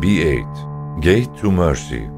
B8 Gate to Mercy.